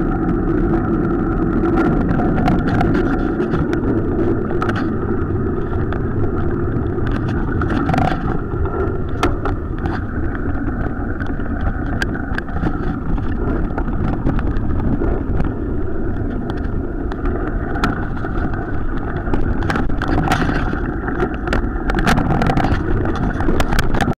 you.